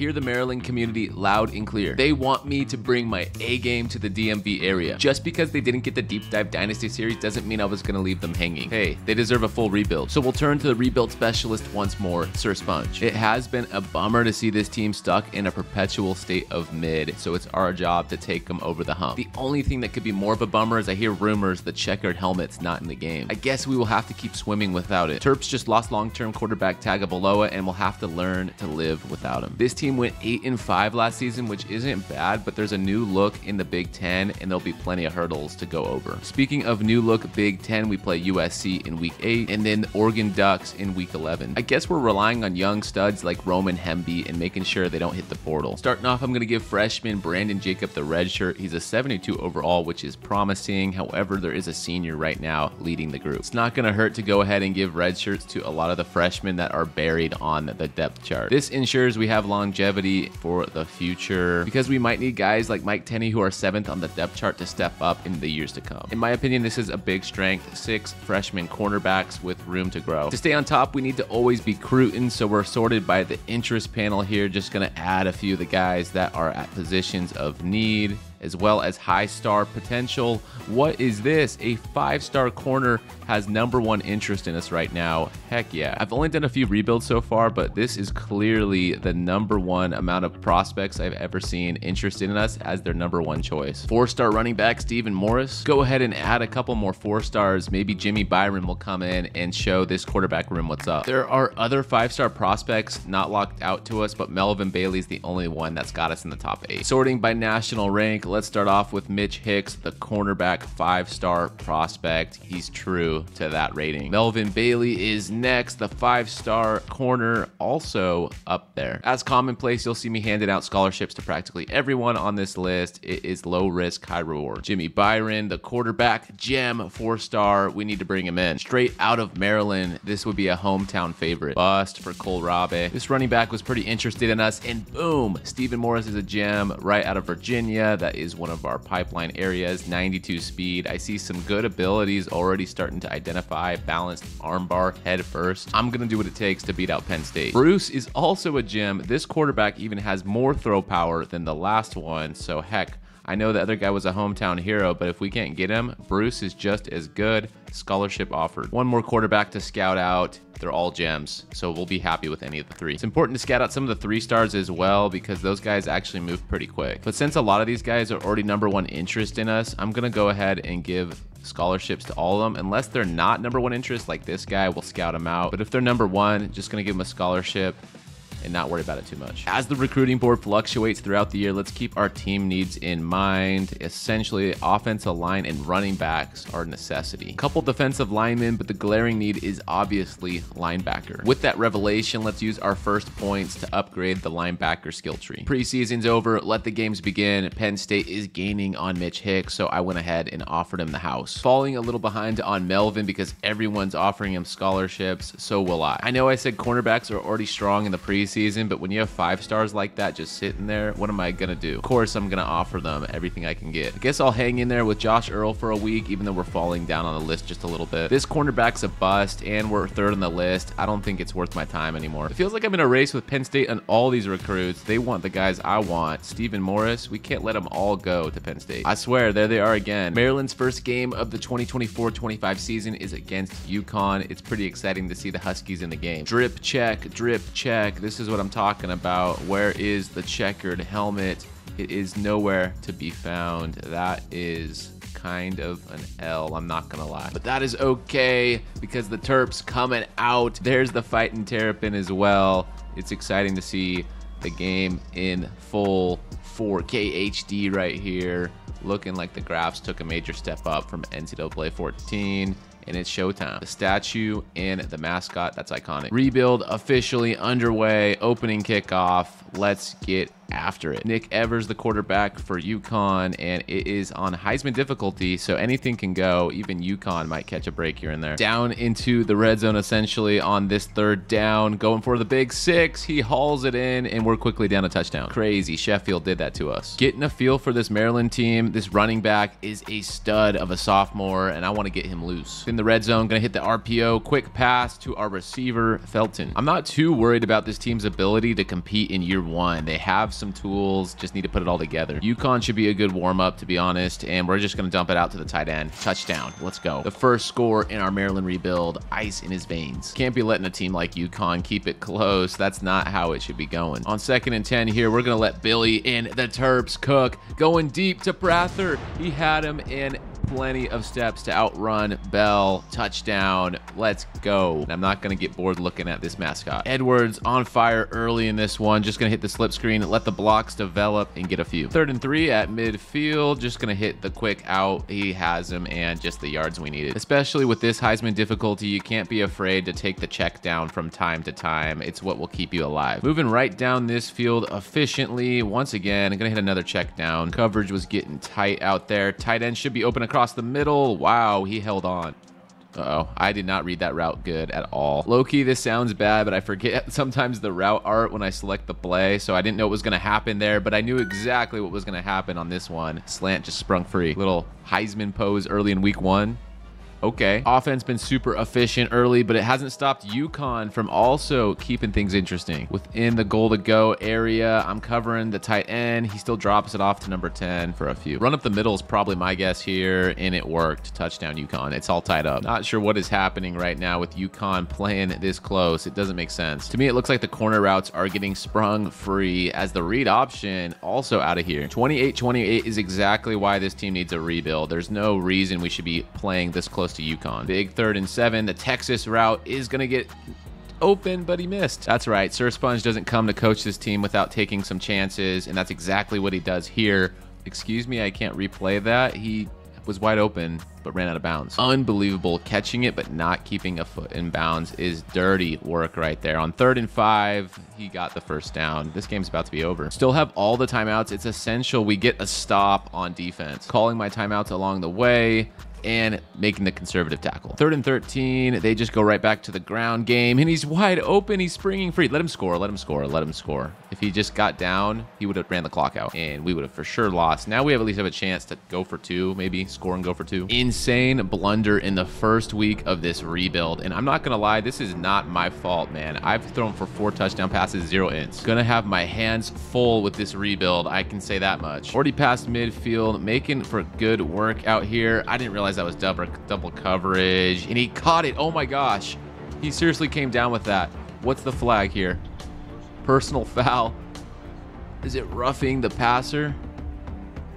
hear the Maryland community loud and clear. They want me to bring my A game to the DMV area. Just because they didn't get the Deep Dive Dynasty series doesn't mean I was going to leave them hanging. Hey, they deserve a full rebuild. So we'll turn to the rebuild specialist once more, Sir Sponge. It has been a bummer to see this team stuck in a perpetual state of mid, so it's our job to take them over the hump. The only thing that could be more of a bummer is I hear rumors the checkered helmet's not in the game. I guess we will have to keep swimming without it. Terps just lost long-term quarterback Tagovailoa and will have to learn to live without him. This team went 8 and 5 last season, which isn't bad, but there's a new look in the Big 10 and there'll be plenty of hurdles to go over. Speaking of new look Big 10, we play USC in week 8 and then Oregon Ducks in week 11. I guess we're relying on young studs like Roman Hemby and making sure they don't hit the portal. Starting off, I'm going to give freshman Brandon Jacob the red shirt. He's a 72 overall, which is promising. However, there is a senior right now leading the group. It's not going to hurt to go ahead and give red shirts to a lot of the freshmen that are buried on the depth chart. This ensures we have longevity for the future because we might need guys like Mike Tenney who are seventh on the depth chart to step up in the years to come. In my opinion, this is a big strength. Six freshman cornerbacks with room to grow. To stay on top, we need to always be recruiting, so we're sorted by the interest panel here. Just to add a few of the guys that are at positions of need as well as high star potential. What is this? A five star corner has number one interest in us right now. Heck yeah. I've only done a few rebuilds so far, but this is clearly the number one amount of prospects I've ever seen interested in us as their number one choice. Four star running back Stephen Morris. Go ahead and add a couple more four stars. Maybe Jimmy Byron will come in and show this quarterback room what's up. There are other five star prospects not locked out to us, but Melvin Bailey's the only one that's got us in the top eight. Sorting by national rank, let's start off with Mitch Hicks, the cornerback five star prospect. He's true to that rating. Melvin Bailey is next, the five star corner, also up there. As commonplace, you'll see me handing out scholarships to practically everyone on this list. It is low risk, high reward. Jimmy Byron, the quarterback, gem, four star. We need to bring him in. Straight out of Maryland, this would be a hometown favorite. Bust for Kohlrabi. This running back was pretty interested in us, and boom, Stephen Morris is a gem right out of Virginia. That is one of our pipeline areas, 92 speed. I see some good abilities already starting to identify balanced armbar head first. I'm going to do what it takes to beat out Penn State. Bruce is also a gem. This quarterback even has more throw power than the last one. So heck, I know the other guy was a hometown hero, but if we can't get him, Bruce is just as good. Scholarship offered. One more quarterback to scout out. They're all gems, so we'll be happy with any of the three. It's important to scout out some of the three stars as well because those guys actually move pretty quick. But since a lot of these guys are already number one interest in us, I'm going to go ahead and give scholarships to all of them. Unless they're not number one interest, like this guy, we'll scout them out. But if they're number one, just going to give them a scholarship and not worry about it too much. As the recruiting board fluctuates throughout the year, let's keep our team needs in mind. Essentially, offensive line and running backs are a necessity. Couple defensive linemen, but the glaring need is obviously linebacker. With that revelation, let's use our first points to upgrade the linebacker skill tree. Preseason's over, let the games begin. Penn State is gaining on Mitch Hicks, so I went ahead and offered him the house. Falling a little behind on Melvin because everyone's offering him scholarships, so will I. I know I said cornerbacks are already strong in the preseason season, but when you have five stars like that just sitting there, what am I gonna do? Of course, I'm gonna offer them everything I can get. I guess I'll hang in there with Josh Earl for a week, even though we're falling down on the list just a little bit. This cornerback's a bust, and we're third on the list. I don't think it's worth my time anymore. It feels like I'm in a race with Penn State and all these recruits. They want the guys I want. Stephen Morris, we can't let them all go to Penn State. I swear, there they are again. Maryland's first game of the 2024-25 season is against UConn. It's pretty exciting to see the Huskies in the game. Drip check, drip check. This is what I'm talking about. Where is the checkered helmet? It is nowhere to be found. That is kind of an L, I'm not gonna lie. But that is okay because the Terps coming out. There's the fighting Terrapin as well. It's exciting to see the game in full 4K HD right here. Looking like the graphs took a major step up from NCAA 14 and it's showtime. The statue and the mascot, that's iconic. Rebuild officially underway, opening kickoff. Let's get after it. Nick Evers, the quarterback for UConn, and it is on Heisman difficulty, so anything can go. Even UConn might catch a break here and there. Down into the red zone essentially on this third down, going for the big six. He hauls it in, and we're quickly down a touchdown. Crazy. Sheffield did that to us. Getting a feel for this Maryland team. This running back is a stud of a sophomore, and I want to get him loose. In the red zone, gonna hit the RPO. Quick pass to our receiver, Felton. I'm not too worried about this team's ability to compete in year one. They have some tools, just need to put it all together. UConn should be a good warm-up, to be honest, and we're just gonna dump it out to the tight end. Touchdown. Let's go. The first score in our Maryland rebuild. Ice in his veins. Can't be letting a team like UConn keep it close. That's not how it should be going. On second and 10 here, we're gonna let Billy and the Terps cook. Going deep to Prather. He had him in plenty of steps to outrun Bell. Touchdown. Let's go. I'm not going to get bored looking at this mascot. Edwards on fire early in this one. Just going to hit the slip screen, let the blocks develop, and get a few. Third and three at midfield. Just going to hit the quick out. He has him, and just the yards we needed. Especially with this Heisman difficulty, you can't be afraid to take the check down from time to time. It's what will keep you alive. Moving right down this field efficiently. Once again, I'm going to hit another check down. Coverage was getting tight out there. Tight end should be open across the middle. Wow, he held on. Uh oh I did not read that route good at all. Low-key, this sounds bad, but I forget sometimes the route art when I select the play, so I didn't know what was going to happen there, but I knew exactly what was going to happen on this one. Slant just sprung free. Little Heisman pose early in week one. Okay. Offense been super efficient early, but it hasn't stopped UConn from also keeping things interesting. Within the goal to go area, I'm covering the tight end. He still drops it off to number 10 for a few. Run up the middle is probably my guess here, and it worked. Touchdown UConn. It's all tied up. Not sure what is happening right now with UConn playing this close. It doesn't make sense. To me, it looks like the corner routes are getting sprung free as the read option also out of here. 28-28 is exactly why this team needs a rebuild. There's no reason we should be playing this close to UConn. Big third and seven. The Texas route is going to get open, but he missed. That's right. Sir Sponge doesn't come to coach this team without taking some chances, and that's exactly what he does here. Excuse me, I can't replay that. He was wide open, but ran out of bounds. Unbelievable. Catching it, but not keeping a foot in bounds is dirty work right there. On third and five, he got the first down. This game's about to be over. Still have all the timeouts. It's essential we get a stop on defense. Calling my timeouts along the way and making the conservative tackle. Third and 13, they just go right back to the ground game, and he's wide open. He's springing free. Let him score. Let him score. Let him score. If he just got down, he would have ran the clock out, and we would have for sure lost. Now we have at least have a chance to go for two, maybe score and go for two. Insane blunder in the first week of this rebuild, and I'm not gonna lie, this is not my fault, man. I've thrown for four touchdown passes, zero ints. Gonna have my hands full with this rebuild. I can say that much. Already past midfield, making for good work out here. I didn't realize realize that was double, double coverage. And he caught it. Oh my gosh. He seriously came down with that. What's the flag here? Personal foul. Is it roughing the passer?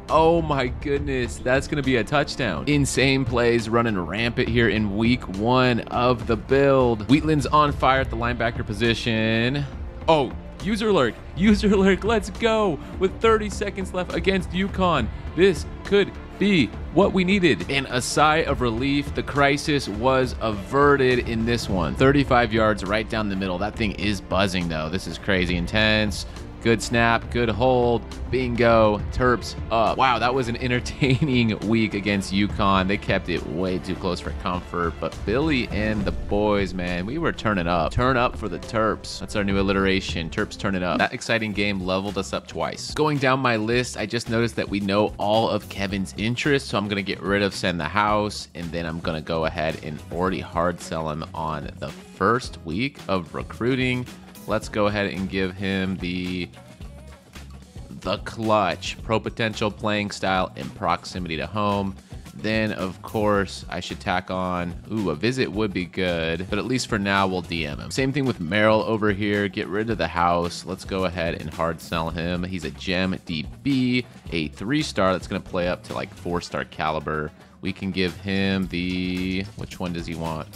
Oh my goodness, that's going to be a touchdown. Insane plays running rampant here in week one of the build. Wheatland's on fire at the linebacker position. Oh, user lurk, user lurk, let's go. With 30 seconds left against UConn, this could be what we needed. And a sigh of relief, the crisis was averted in this one. 35 yards right down the middle. That thing is buzzing though. This is crazy intense. Good snap, good hold, bingo, Terps up. Wow, that was an entertaining week against UConn. They kept it way too close for comfort, but Billy and the boys, man, we were turning up. Turn up for the Terps. That's our new alliteration, Terps turn it up. That exciting game leveled us up twice. Going down my list, I just noticed that we know all of Kevin's interests, so I'm gonna get rid of Send the House, and then I'm gonna go ahead and already hard sell him on the first week of recruiting let's go ahead and give him the the clutch. Pro potential playing style and proximity to home. Then of course i should tack on ooh a visit would be good but at least for now we'll dm him. Same thing with merrill over here. Get rid of the house. Let's go ahead and hard sell him. He's a gem db a three star that's going to play up to like four star caliber. We can give him the which one does he want?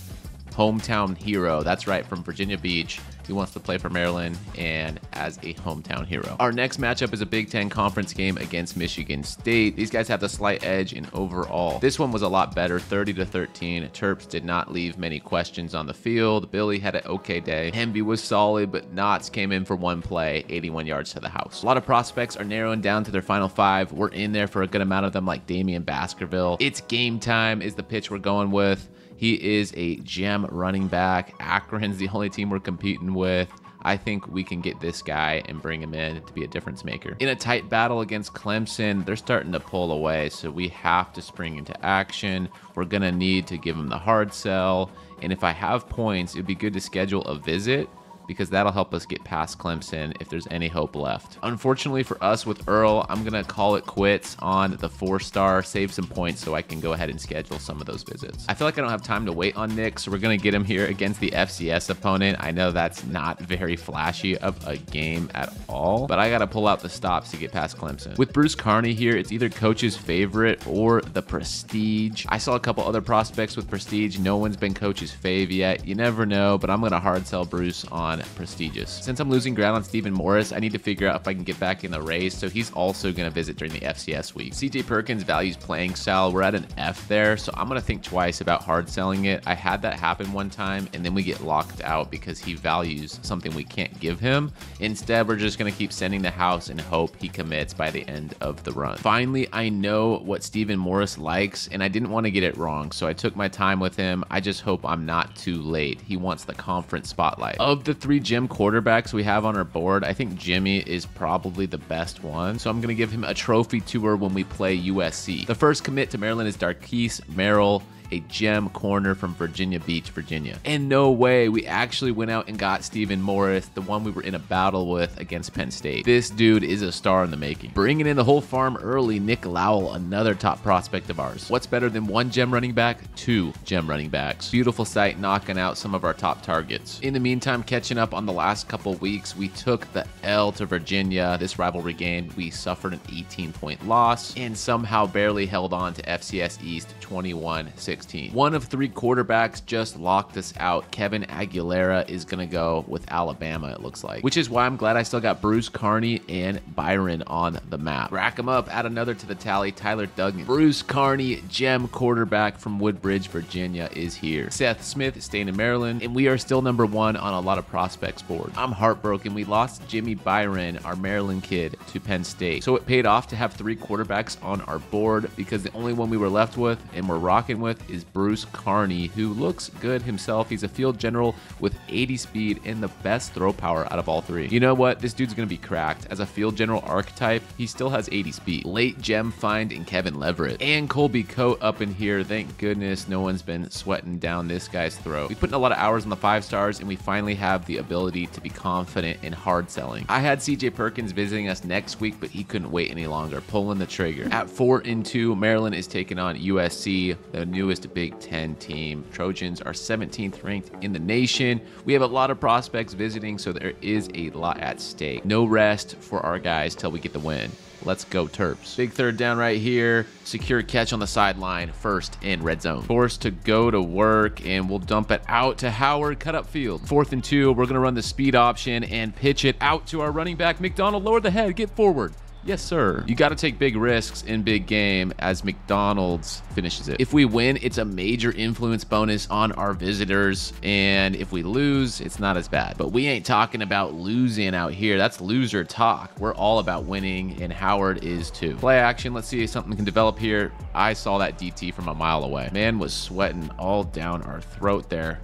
Hometown hero. That's right from virginia beach He wants to play for Maryland and as a hometown hero. Our next matchup is a Big Ten conference game against Michigan State. These guys have the slight edge in overall. This one was a lot better, 30 to 13. Terps did not leave many questions on the field. Billy had an okay day. Hemby was solid, but Knots came in for one play, 81 yards to the house. A lot of prospects are narrowing down to their final five. We're in there for a good amount of them, like Damian Baskerville. It's game time is the pitch we're going with. He is a gem running back. Akron's the only team we're competing with. I think we can get this guy and bring him in to be a difference maker. In a tight battle against Clemson, they're starting to pull away, so we have to spring into action. We're going to need to give him the hard sell. And if I have points, it'd be good to schedule a visit because that'll help us get past Clemson if there's any hope left. Unfortunately for us with Earl, I'm going to call it quits on the four star, save some points so I can go ahead and schedule some of those visits. I feel like I don't have time to wait on Nick, so we're going to get him here against the FCS opponent. I know that's not very flashy of a game at all, but I got to pull out the stops to get past Clemson. With Bruce Carney here, it's either coach's favorite or the prestige. I saw a couple other prospects with prestige. No one's been coach's fave yet. You never know, but I'm going to hard sell Bruce on prestigious. Since I'm losing ground on Stephen Morris, I need to figure out if I can get back in the race, so he's also going to visit during the FCS week. CJ Perkins values playing style. We're at an F there, so I'm going to think twice about hard selling it. I had that happen one time, and then we get locked out because he values something we can't give him. Instead, we're just going to keep sending the house and hope he commits by the end of the run. Finally, I know what Stephen Morris likes, and I didn't want to get it wrong, so I took my time with him. I just hope I'm not too late. He wants the conference spotlight. Of the three gem quarterbacks we have on our board, I think Jimmy is probably the best one. So I'm going to give him a trophy tour when we play USC. The first commit to Maryland is Darquise Merrill a gem corner from Virginia Beach, Virginia. And no way, we actually went out and got Stephen Morris, the one we were in a battle with against Penn State. This dude is a star in the making. Bringing in the whole farm early, Nick Lowell, another top prospect of ours. What's better than one gem running back? Two gem running backs. Beautiful sight knocking out some of our top targets. In the meantime, catching up on the last couple weeks, we took the L to Virginia. This rivalry game, we suffered an 18 point loss and somehow barely held on to FCS East 21 6 16. One of three quarterbacks just locked us out. Kevin Aguilera is going to go with Alabama, it looks like, which is why I'm glad I still got Bruce Carney and Byron on the map. Rack them up, add another to the tally. Tyler Duggan. Bruce Carney, gem quarterback from Woodbridge, Virginia, is here. Seth Smith staying in Maryland, and we are still number one on a lot of prospects board. I'm heartbroken. We lost Jimmy Byron, our Maryland kid, to Penn State. So it paid off to have three quarterbacks on our board because the only one we were left with and we're rocking with is Bruce Carney, who looks good himself. He's a field general with 80 speed and the best throw power out of all three. You know what? This dude's going to be cracked. As a field general archetype, he still has 80 speed. Late gem find in Kevin Leverett. And Colby Coat up in here. Thank goodness no one's been sweating down this guy's throat. We put in a lot of hours on the five stars, and we finally have the ability to be confident in hard selling. I had CJ Perkins visiting us next week, but he couldn't wait any longer, pulling the trigger. At 4 and 2, Maryland is taking on USC, the newest Big Ten team. Trojans are 17th ranked in the nation. We have a lot of prospects visiting, so there is a lot at stake. No rest for our guys till we get the win. Let's go Terps. Big third down right here. Secure catch on the sideline. First in red zone. Forced to go to work and we'll dump it out to Howard. Cut up field. Fourth and two. We're going to run the speed option and pitch it out to our running back. McDonald, lower the head. Get forward. Yes, sir. You got to take big risks in big game as McDonald's finishes it. If we win, it's a major influence bonus on our visitors. And if we lose, it's not as bad. But we ain't talking about losing out here. That's loser talk. We're all about winning, and Howard is too. Play action. Let's see if something can develop here. I saw that DT from a mile away. Man was sweating all down our throat there.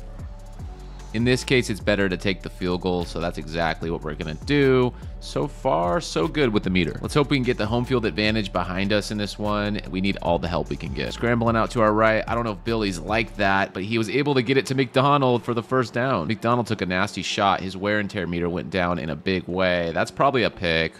In this case, it's better to take the field goal, so that's exactly what we're to do. So far, so good with the meter. Let's hope we can get the home field advantage behind us in this one. We need all the help we can get. Scrambling out to our right. I don't know if Billy's like that, but he was able to get it to McDonald for the first down. McDonald took a nasty shot. His wear and tear meter went down in a big way. That's probably a pick.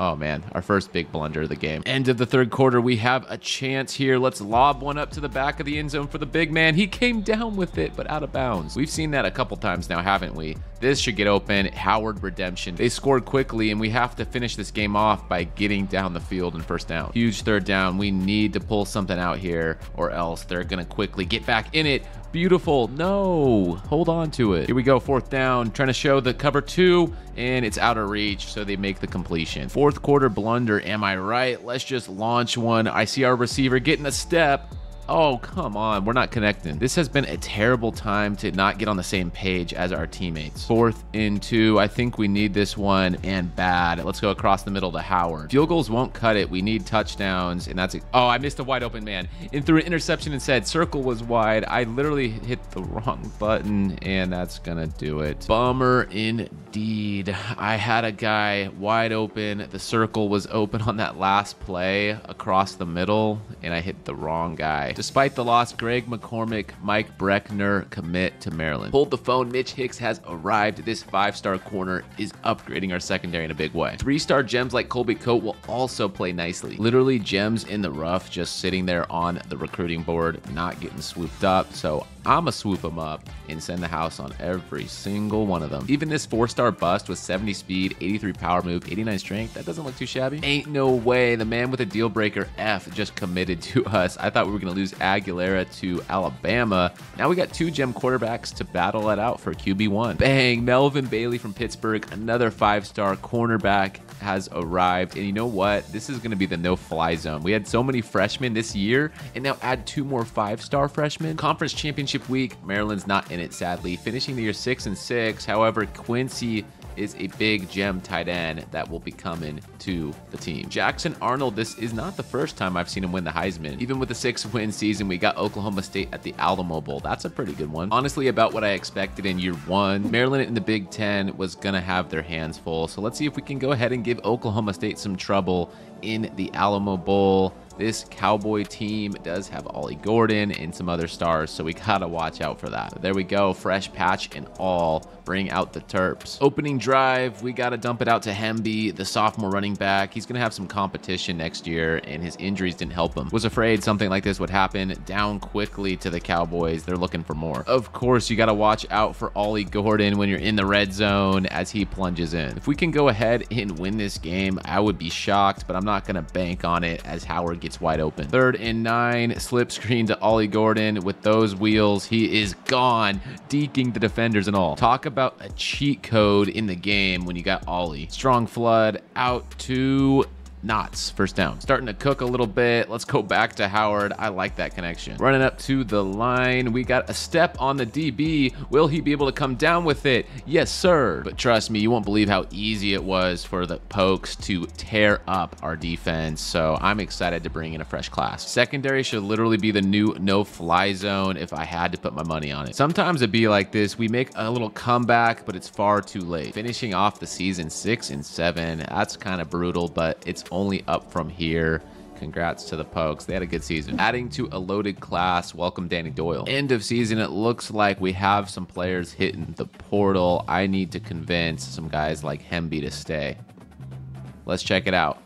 Oh man, our first big blunder of the game. End of the third quarter, we have a chance here. Let's lob one up to the back of the end zone for the big man. He came down with it, but out of bounds. We've seen that a couple times now, haven't we? This should get open. Howard redemption. They scored quickly, and we have to finish this game off by getting down the field and first down. Huge third down. We need to pull something out here, or else they're going to quickly get back in it. Beautiful. No. Hold on to it. Here we go. Fourth down. Trying to show the cover two, and it's out of reach, so they make the completion. Fourth quarter blunder. Am I right? Let's just launch one. I see our receiver getting a step. Oh, come on. We're not connecting. This has been a terrible time to not get on the same page as our teammates. Fourth and two. I think we need this one and bad. Let's go across the middle to Howard. Field goals won't cut it. We need touchdowns, and that's it. Oh, I missed a wide open man and threw an interception and said circle was wide. I literally hit the wrong button, and that's going to do it. Bummer indeed. I had a guy wide open. The circle was open on that last play across the middle, and I hit the wrong guy. Despite the loss, Greg McCormick, Mike Breckner commit to Maryland. Pulled the phone. Mitch Hicks has arrived. This five-star corner is upgrading our secondary in a big way. Three-star gems like Colby Coat will also play nicely. Literally gems in the rough, just sitting there on the recruiting board, not getting swooped up. So I'ma swoop them up and send the house on every single one of them. Even this four-star bust with 70 speed, 83 power move, 89 strength, that doesn't look too shabby. Ain't no way. The man with a deal breaker F just committed to us. I thought we were gonna lose Aguilera to Alabama. Now we got two gem quarterbacks to battle it out for QB1. Bang, Melvin Bailey from Pittsburgh, another five-star cornerback has arrived. And you know what? This is going to be the no fly zone. We had so many freshmen this year, and now add two more five star freshmen. Conference championship week, Maryland's not in it, sadly, finishing the year six and six. However, Quincy is a big gem tight end that will be coming to the team. Jackson Arnold, this is not the first time I've seen him win the Heisman. Even with the six win season, we got Oklahoma State at the Alamo Bowl. That's a pretty good one. Honestly, about what I expected in year one. Maryland in the Big Ten was going to have their hands full. So let's see if we can go ahead and give Oklahoma State some trouble in the Alamo Bowl. This Cowboy team does have Ollie Gordon and some other stars, so we gotta watch out for that. But there we go, fresh patch and all. Bring out the Terps. Opening drive, we gotta dump it out to Hemby, the sophomore running back. He's gonna have some competition next year, and his injuries didn't help him. Was afraid something like this would happen. Down quickly to the Cowboys. They're looking for more. Of course, you gotta watch out for Ollie Gordon when you're in the red zone as he plunges in. If we can go ahead and win this game, I would be shocked, but I'm not gonna bank on it as Howard gets wide open. Third and nine, slip screen to Ollie Gordon with those wheels. He is gone, deking the defenders and all. Talk about a cheat code in the game when you got Ollie. Strong flood out to knots. First down. Starting to cook a little bit. Let's go back to Howard. I like that connection. Running up to the line. We got a step on the DB. Will he be able to come down with it? Yes, sir. But trust me, you won't believe how easy it was for the Pokes to tear up our defense. So I'm excited to bring in a fresh class. Secondary should literally be the new no-fly zone if I had to put my money on it. Sometimes it'd be like this. We make a little comeback, but it's far too late. Finishing off the season six and seven. That's kind of brutal, but it's only up from here. Congrats to the Pokes. They had a good season. Adding to a loaded class, welcome Danny Doyle. End of season, it looks like we have some players hitting the portal. I need to convince some guys like Hemby to stay. Let's check it out.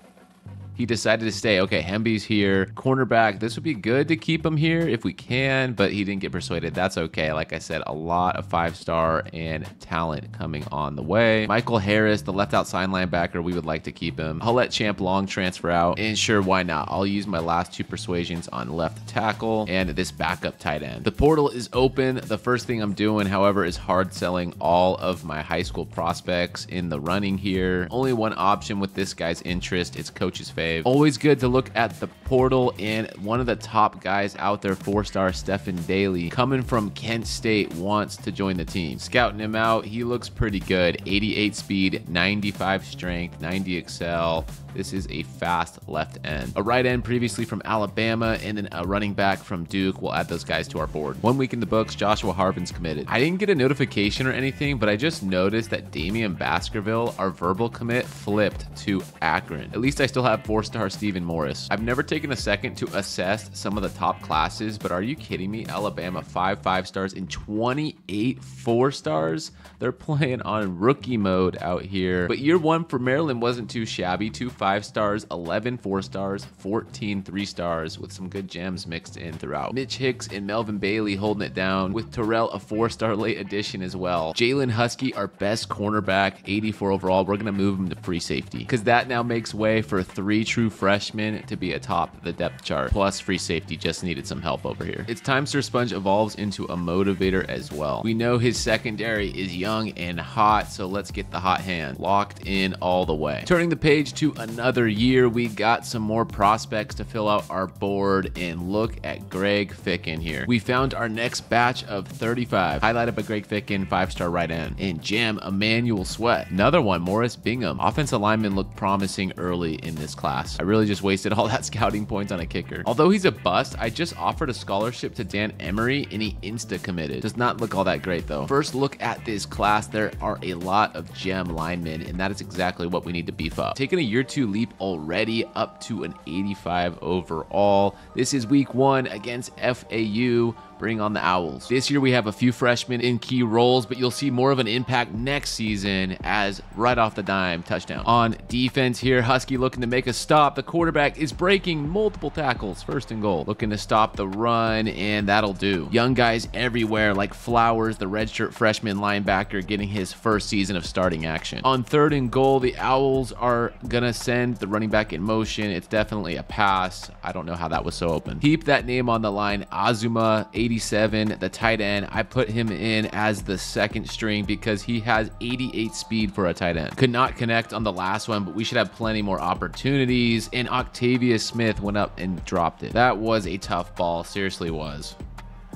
He decided to stay. Okay, Hemby's here. Cornerback. This would be good to keep him here if we can, but he didn't get persuaded. That's okay. Like I said, a lot of five star and talent coming on the way. Michael Harris, the left outside linebacker, we would like to keep him. I'll let Champ Long transfer out. And sure, why not? I'll use my last two persuasions on left tackle and this backup tight end. The portal is open. The first thing I'm doing, however, is hard selling all of my high school prospects in the running here. Only one option with this guy's interest. It's coach's Always good to look at the portal and one of the top guys out there, four-star Stephen Daly, coming from Kent State, wants to join the team. Scouting him out, he looks pretty good. 88 speed, 95 strength, 90 excel. This is a fast left end. A right end previously from Alabama and then a running back from Duke. We'll add those guys to our board. One week in the books, Joshua Harvin's committed. I didn't get a notification or anything, but I just noticed that Damian Baskerville, our verbal commit, flipped to Akron. At least I still have four-star Stephen Morris. I've never taken a second to assess some of the top classes, but are you kidding me? Alabama, five five stars and 28 four stars. They're playing on rookie mode out here. But year one for Maryland wasn't too shabby. Two five stars, 11 four stars, 14 three stars, with some good gems mixed in throughout. Mitch Hicks and Melvin Bailey holding it down, with Terrell a four star late addition as well. Jalen Husky, our best cornerback, 84 overall. We're going to move him to free safety because that now makes way for three true freshmen to be atop the depth chart. Plus, free safety just needed some help over here. It's time Sir Sponge evolves into a motivator as well. We know his secondary is young and hot, so let's get the hot hand locked in all the way. Turning the page to another year, we got some more prospects to fill out our board and look at Greg Ficken here. We found our next batch of 35, highlighted by Greg Ficken, five-star right end, and Jam Emmanuel Sweat. Another one, Morris Bingham. Offensive lineman looked promising early in this class. I really just wasted all that scouting points on a kicker. Although he's a bust, I just offered a scholarship to Dan Emery and he insta committed. Does not look all that great though. First look at this class, there are a lot of gem linemen, and that is exactly what we need to beef up. Taking a year two leap already up to an 85 overall. This is week one against FAU bring on the Owls. This year we have a few freshmen in key roles, but you'll see more of an impact next season as right off the dime touchdown. On defense here, Husky looking to make a stop. The quarterback is breaking multiple tackles, first and goal. Looking to stop the run, and that'll do. Young guys everywhere like Flowers, the redshirt freshman linebacker, getting his first season of starting action. On third and goal, the Owls are gonna send the running back in motion. It's definitely a pass. I don't know how that was so open. Keep that name on the line, Azuma, 80 87, the tight end. I put him in as the second string because he has 88 speed for a tight end. Could not connect on the last one, but we should have plenty more opportunities. And Octavius Smith went up and dropped it. That was a tough ball. Seriously was.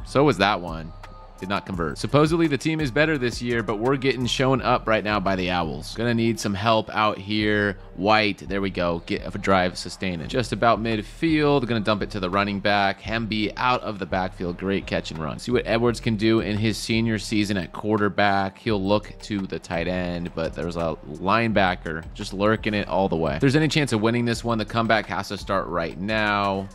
So was that one did not convert. Supposedly the team is better this year, but we're getting shown up right now by the Owls. Gonna need some help out here. White, there we go. Get a drive, sustain it. Just about midfield. Gonna dump it to the running back. Hemby out of the backfield. Great catch and run. See what Edwards can do in his senior season at quarterback. He'll look to the tight end, but there's a linebacker just lurking it all the way. If there's any chance of winning this one, the comeback has to start right now.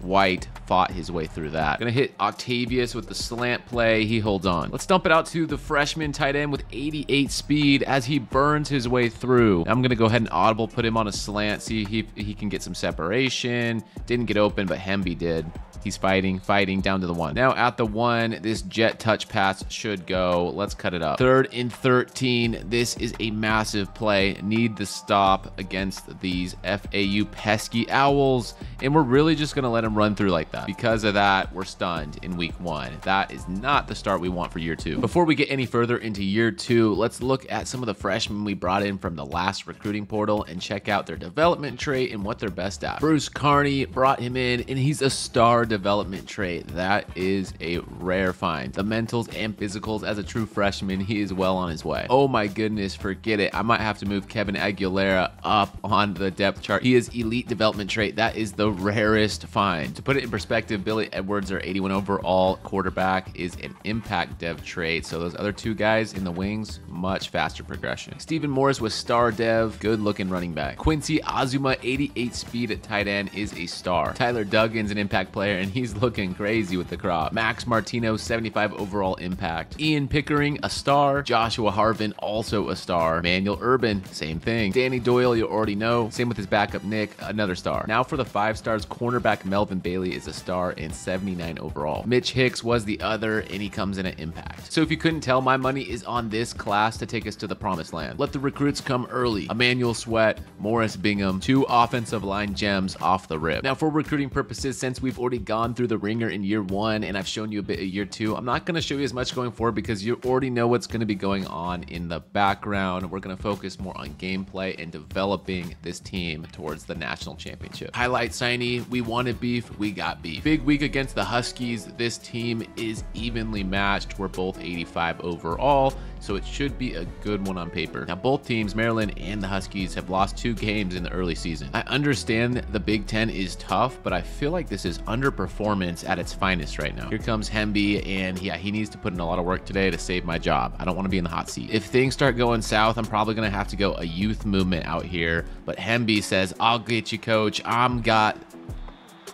White fought his way through that. Gonna hit Octavius with the slant play. He holds on. Let's dump it out to the freshman tight end with 88 speed as he burns his way through. I'm gonna go ahead and audible, put him on a slant, see if he, he can get some separation. Didn't get open, but Hemby did. He's fighting, fighting down to the one. Now at the one, this jet touch pass should go. Let's cut it up. Third and 13. This is a massive play. Need the stop against these FAU pesky owls. And we're really just going to let them run through like that. Because of that, we're stunned in week one. That is not the start we want for year two. Before we get any further into year two, let's look at some of the freshmen we brought in from the last recruiting portal and check out their development trait and what they're best at. Bruce Carney brought him in and he's a star development trait. That is a rare find. The mentals and physicals as a true freshman, he is well on his way. Oh my goodness, forget it. I might have to move Kevin Aguilera up on the depth chart. He is elite development trait. That is the rarest find. To put it in perspective, Billy Edwards, our 81 overall quarterback, is an impact dev trait. So those other two guys in the wings, much faster progression. Stephen Morris was star dev, good looking running back. Quincy Azuma, 88 speed at tight end, is a star. Tyler Duggan's an impact player and he's looking crazy with the crop. Max Martino, 75 overall impact. Ian Pickering, a star. Joshua Harvin, also a star. Manuel Urban, same thing. Danny Doyle, you already know. Same with his backup Nick, another star. Now for the five stars, cornerback Melvin Bailey is a star and 79 overall. Mitch Hicks was the other, and he comes in at impact. So if you couldn't tell, my money is on this class to take us to the promised land. Let the recruits come early. Emmanuel Sweat, Morris Bingham, two offensive line gems off the rip. Now for recruiting purposes, since we've already gone through the ringer in year one and I've shown you a bit of year two, I'm not going to show you as much going forward because you already know what's going to be going on in the background. We're going to focus more on gameplay and developing this team towards the national championship. Highlight signee, we wanted beef, we got beef. Big week against the Huskies. This team is evenly matched. We're both 85 overall so it should be a good one on paper. Now, both teams, Maryland and the Huskies, have lost two games in the early season. I understand the Big Ten is tough, but I feel like this is underperformance at its finest right now. Here comes Hemby, and yeah, he needs to put in a lot of work today to save my job. I don't want to be in the hot seat. If things start going south, I'm probably going to have to go a youth movement out here, but Hemby says, I'll get you, coach. I'm got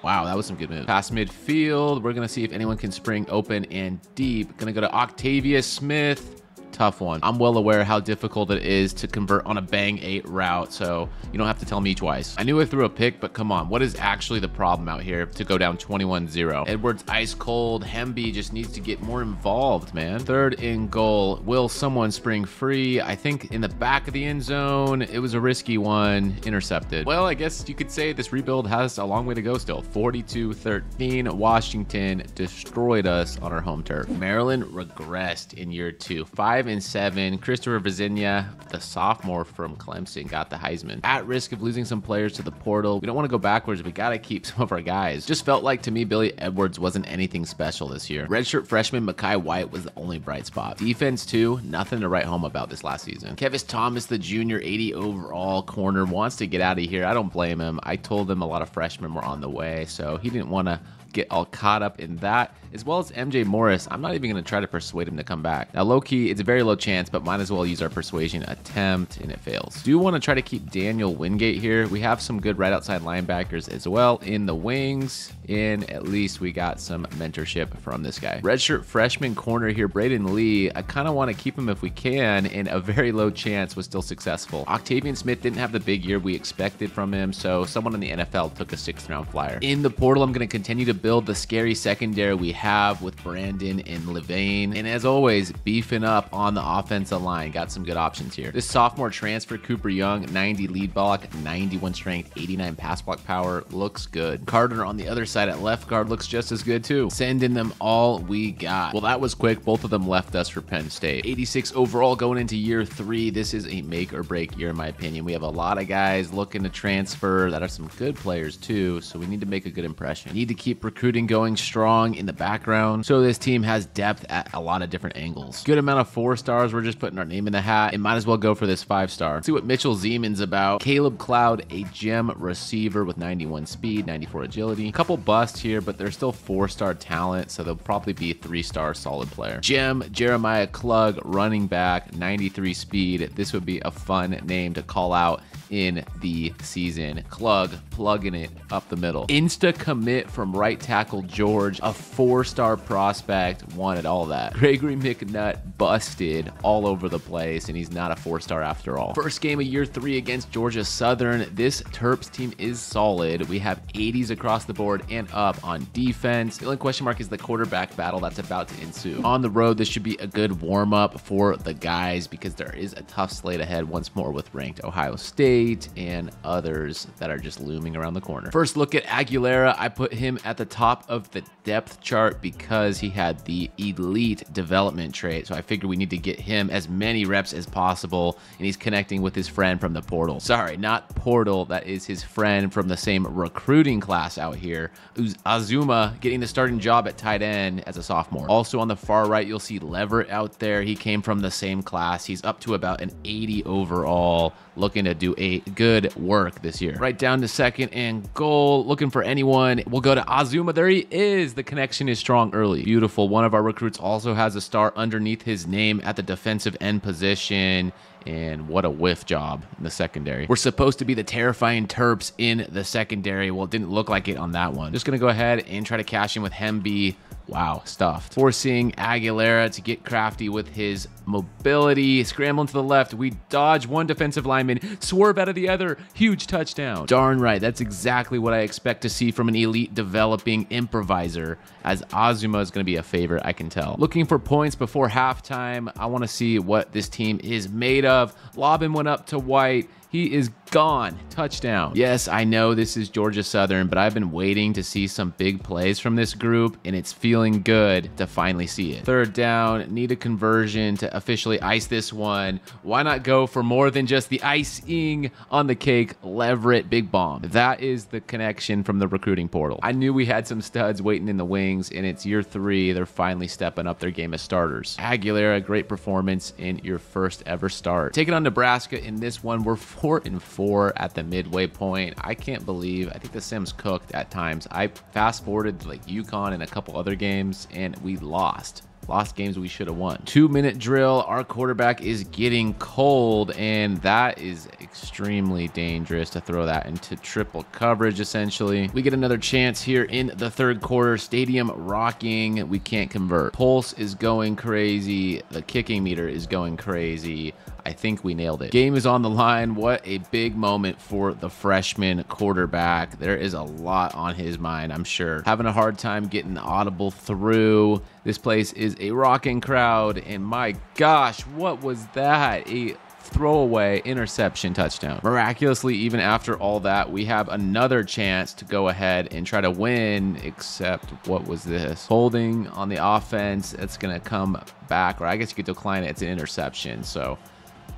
Wow, that was some good move. Past midfield. We're going to see if anyone can spring open and deep. Going to go to Octavius Smith. Tough one. I'm well aware how difficult it is to convert on a bang 8 route, so you don't have to tell me twice. I knew I threw a pick, but come on, what is actually the problem out here to go down 21-0? Edwards ice cold. Hemby just needs to get more involved, man. Third in goal. Will someone spring free? I think in the back of the end zone. It was a risky one. Intercepted. Well, I guess you could say this rebuild has a long way to go still. 42-13. Washington destroyed us on our home turf. Maryland regressed in year two. Five and seven. Christopher Vizzina, the sophomore from Clemson, got the Heisman. At risk of losing some players to the portal. We don't want to go backwards. We got to keep some of our guys. Just felt like to me, Billy Edwards wasn't anything special this year. Redshirt freshman Makai White was the only bright spot. Defense too, nothing to write home about this last season. Kevis Thomas, the junior 80 overall corner, wants to get out of here. I don't blame him. I told him a lot of freshmen were on the way, so he didn't want to get all caught up in that as well as MJ Morris. I'm not even going to try to persuade him to come back. Now, low key, it's a very low chance, but might as well use our persuasion attempt, and it fails. Do want to try to keep Daniel Wingate here. We have some good right outside linebackers as well in the wings, and at least we got some mentorship from this guy. Redshirt freshman corner here, Braden Lee. I kind of want to keep him if we can, and a very low chance was still successful. Octavian Smith didn't have the big year we expected from him, so someone in the NFL took a sixth round flyer. In the portal, I'm going to continue to build the scary secondary we have with Brandon and Levain. And as always, beefing up on the offensive line. Got some good options here. This sophomore transfer, Cooper Young, 90 lead block, 91 strength, 89 pass block power, looks good. Carter on the other side at left guard looks just as good too. Sending them all we got. Well, that was quick. Both of them left us for Penn State. 86 overall going into year three. This is a make or break year, in my opinion. We have a lot of guys looking to transfer that are some good players too, so we need to make a good impression. Need to keep recruiting going strong in the background so this team has depth at a lot of different angles. Good amount of four stars. We're just putting our name in the hat It might as well go for this five star. Let's see what Mitchell Zeman's about. Caleb Cloud, a gem receiver with 91 speed, 94 agility. A couple busts here, but they're still four star talent, so they'll probably be three star solid player. Gem Jeremiah Klug, running back, 93 speed. This would be a fun name to call out in the season. Klug plugging it up the middle. Insta commit from right tackle George, a four star prospect, wanted all that. Gregory McNutt busted all over the place, and he's not a four star after all. First game of year three against Georgia Southern. This Terps team is solid. We have 80s across the board and up on defense. The only question mark is the quarterback battle that's about to ensue. On the road, this should be a good warm up for the guys because there is a tough slate ahead once more with ranked Ohio State and others that are just looming around the corner. First look at Aguilera. I put him at the top of the depth chart because because he had the elite development trait. So I figured we need to get him as many reps as possible. And he's connecting with his friend from the portal. Sorry, not portal. That is his friend from the same recruiting class out here. Who's Azuma getting the starting job at tight end as a sophomore. Also on the far right, you'll see Leverett out there. He came from the same class. He's up to about an 80 overall looking to do a good work this year. Right down to second and goal, looking for anyone. We'll go to Azuma. There he is. The connection is strong early. Beautiful. One of our recruits also has a star underneath his name at the defensive end position and what a whiff job in the secondary. We're supposed to be the terrifying Terps in the secondary. Well, it didn't look like it on that one. Just going to go ahead and try to cash in with Hemby. Wow, stuffed. Forcing Aguilera to get crafty with his mobility. Scrambling to the left. We dodge one defensive lineman, swerve out of the other. Huge touchdown. Darn right. That's exactly what I expect to see from an elite developing improviser, as Azuma is going to be a favorite, I can tell. Looking for points before halftime. I want to see what this team is made of. Lobbin went up to White. He is gone. Touchdown. Yes, I know this is Georgia Southern, but I've been waiting to see some big plays from this group, and it's feeling good to finally see it. Third down, need a conversion to officially ice this one. Why not go for more than just the icing on the cake? Leverett Big Bomb. That is the connection from the recruiting portal. I knew we had some studs waiting in the wings, and it's year three. They're finally stepping up their game as starters. Aguilera, great performance in your first ever start. Taking on Nebraska in this one, we're four and four at the midway point. I can't believe. I think the Sims cooked at times. I fast forwarded like UConn and a couple other games, and we lost lost games we should have won. Two minute drill. Our quarterback is getting cold, and that is extremely dangerous to throw that into triple coverage, essentially. We get another chance here in the third quarter. Stadium rocking. We can't convert. Pulse is going crazy. The kicking meter is going crazy. I think we nailed it. Game is on the line. What a big moment for the freshman quarterback. There is a lot on his mind, I'm sure. Having a hard time getting audible through. This place is a rocking crowd, and my gosh, what was that? A throwaway interception touchdown. Miraculously, even after all that, we have another chance to go ahead and try to win, except what was this? Holding on the offense, it's going to come back, or I guess you could decline it. It's an interception. So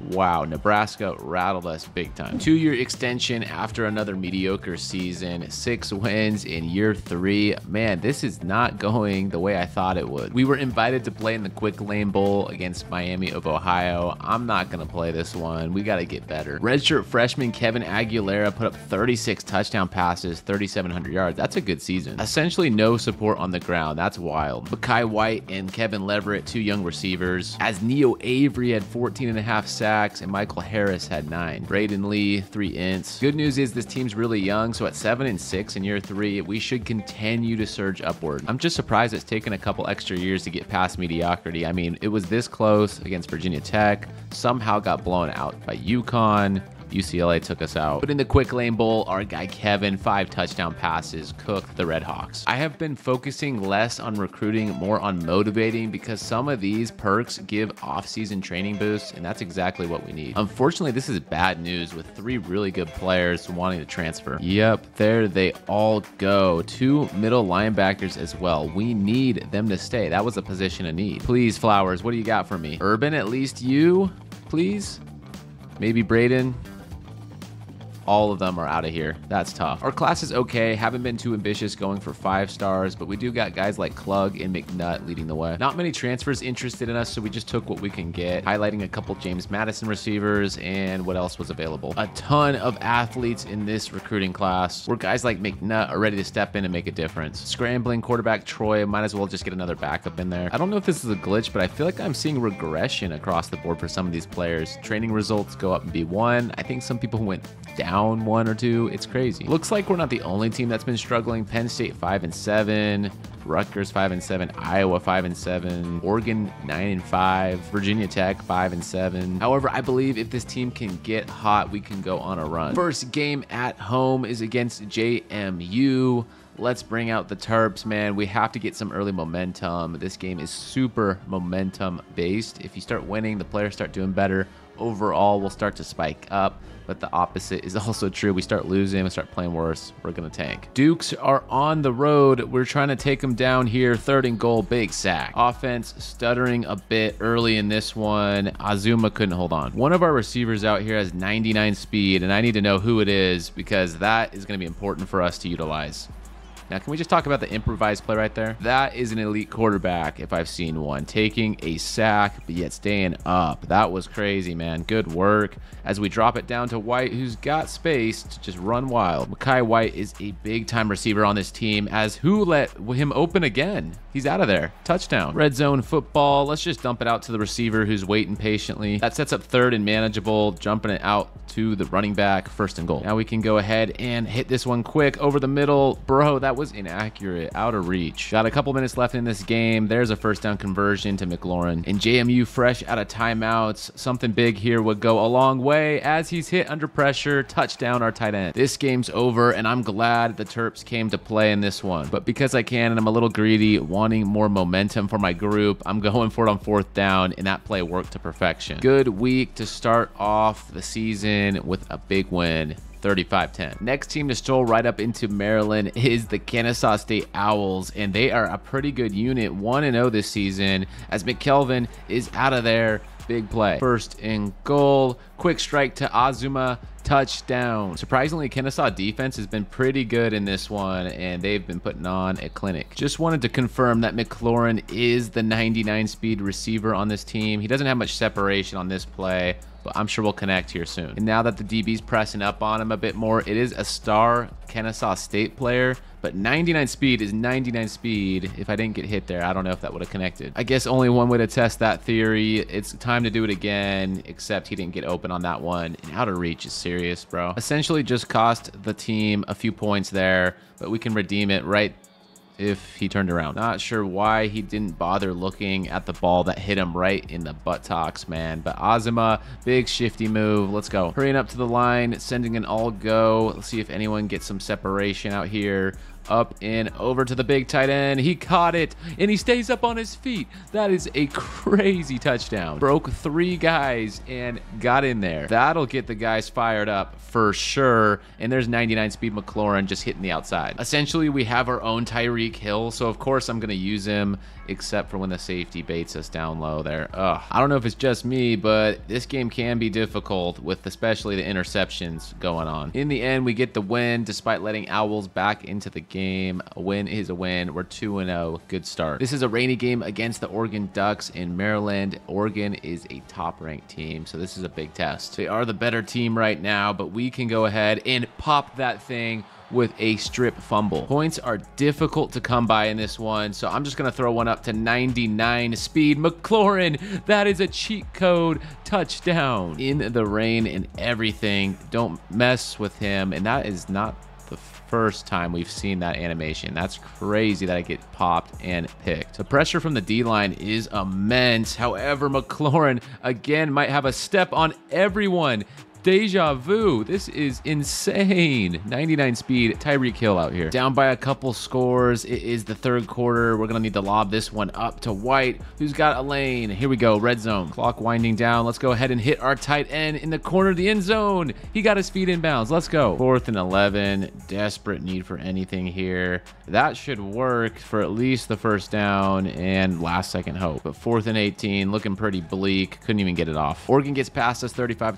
Wow, Nebraska rattled us big time. Two year extension after another mediocre season, six wins in year three. Man, this is not going the way I thought it would. We were invited to play in the Quick Lane Bowl against Miami of Ohio. I'm not going to play this one. We got to get better. Redshirt freshman Kevin Aguilera put up 36 touchdown passes, 3,700 yards. That's a good season. Essentially, no support on the ground. That's wild. Makai White and Kevin Leverett, two young receivers. As Neo Avery had 14 and a half sacks, and Michael Harris had nine. Braden Lee, three ints. Good news is this team's really young, so at seven and six in year three, we should continue to surge upward. I'm just surprised it's taken a couple extra years to get past mediocrity. I mean, it was this close against Virginia Tech, somehow got blown out by UConn. UCLA took us out. But in the quick lane bowl, our guy Kevin, five touchdown passes, cooked the Redhawks. I have been focusing less on recruiting, more on motivating because some of these perks give off-season training boosts, and that's exactly what we need. Unfortunately, this is bad news with three really good players wanting to transfer. Yep, there they all go. Two middle linebackers as well. We need them to stay. That was a position of need. Please, Flowers, what do you got for me? Urban, at least you, please? Maybe Braden all of them are out of here. That's tough. Our class is okay. Haven't been too ambitious going for five stars, but we do got guys like Klug and McNutt leading the way. Not many transfers interested in us, so we just took what we can get, highlighting a couple James Madison receivers and what else was available. A ton of athletes in this recruiting class where guys like McNutt are ready to step in and make a difference. Scrambling quarterback Troy, might as well just get another backup in there. I don't know if this is a glitch, but I feel like I'm seeing regression across the board for some of these players. Training results go up in B1. I think some people went down one or two. It's crazy. Looks like we're not the only team that's been struggling. Penn State five and seven, Rutgers five and seven, Iowa five and seven, Oregon nine and five, Virginia Tech five and seven. However, I believe if this team can get hot, we can go on a run. First game at home is against JMU. Let's bring out the Terps, man. We have to get some early momentum. This game is super momentum based. If you start winning, the players start doing better overall we'll start to spike up. But the opposite is also true. We start losing, we start playing worse, we're going to tank. Dukes are on the road. We're trying to take them down here. Third and goal, big sack. Offense stuttering a bit early in this one. Azuma couldn't hold on. One of our receivers out here has 99 speed, and I need to know who it is because that is going to be important for us to utilize. Now, can we just talk about the improvised play right there? That is an elite quarterback if I've seen one. Taking a sack, but yet staying up. That was crazy, man. Good work. As we drop it down to White, who's got space to just run wild. Makai White is a big-time receiver on this team, as who let him open again? He's out of there. Touchdown. Red zone football. Let's just dump it out to the receiver who's waiting patiently. That sets up third and manageable, jumping it out to the running back, first and goal. Now we can go ahead and hit this one quick over the middle. Bro, that was inaccurate, out of reach. Got a couple minutes left in this game. There's a first down conversion to McLaurin. And JMU fresh out of timeouts. Something big here would go a long way as he's hit under pressure. Touchdown our tight end. This game's over and I'm glad the Terps came to play in this one. But because I can and I'm a little greedy, wanting more momentum for my group, I'm going for it on fourth down and that play worked to perfection. Good week to start off the season with a big win. 35-10. Next team to stroll right up into Maryland is the Kennesaw State Owls, and they are a pretty good unit, 1-0 this season, as McKelvin is out of there. Big play. First in goal. Quick strike to Azuma. Touchdown. Surprisingly, Kennesaw defense has been pretty good in this one, and they've been putting on a clinic. Just wanted to confirm that McLaurin is the 99 speed receiver on this team. He doesn't have much separation on this play, but I'm sure we'll connect here soon. And now that the DB's pressing up on him a bit more, it is a star Kennesaw State player, but 99 speed is 99 speed. If I didn't get hit there, I don't know if that would have connected. I guess only one way to test that theory. It's time to do it again, except he didn't get open on that one. And out of reach is serious, bro. Essentially just cost the team a few points there, but we can redeem it right if he turned around. Not sure why he didn't bother looking at the ball that hit him right in the buttocks, man. But Azuma, big shifty move. Let's go. Hurrying up to the line, sending an all go. Let's see if anyone gets some separation out here up and over to the big tight end. He caught it and he stays up on his feet. That is a crazy touchdown. Broke three guys and got in there. That'll get the guys fired up for sure. And there's 99 speed McLaurin just hitting the outside. Essentially, we have our own Tyreek Hill. So, of course, I'm going to use him except for when the safety baits us down low there. Ugh. I don't know if it's just me, but this game can be difficult with especially the interceptions going on. In the end, we get the win despite letting Owls back into the game. A win is a win. We're 2-0. Good start. This is a rainy game against the Oregon Ducks in Maryland. Oregon is a top-ranked team, so this is a big test. They are the better team right now, but we can go ahead and pop that thing with a strip fumble. Points are difficult to come by in this one, so I'm just going to throw one up to 99 speed. McLaurin, that is a cheat code touchdown in the rain and everything. Don't mess with him, and that is not the first time we've seen that animation. That's crazy that I get popped and picked. The pressure from the D-line is immense. However, McLaurin, again, might have a step on everyone deja vu. This is insane. 99 speed, Tyreek Hill out here. Down by a couple scores. It is the third quarter. We're going to need to lob this one up to White, who's got a lane. Here we go, red zone. Clock winding down. Let's go ahead and hit our tight end in the corner of the end zone. He got his feet inbounds. Let's go. Fourth and 11. Desperate need for anything here. That should work for at least the first down and last second hope. But fourth and 18, looking pretty bleak. Couldn't even get it off. Oregon gets past us 35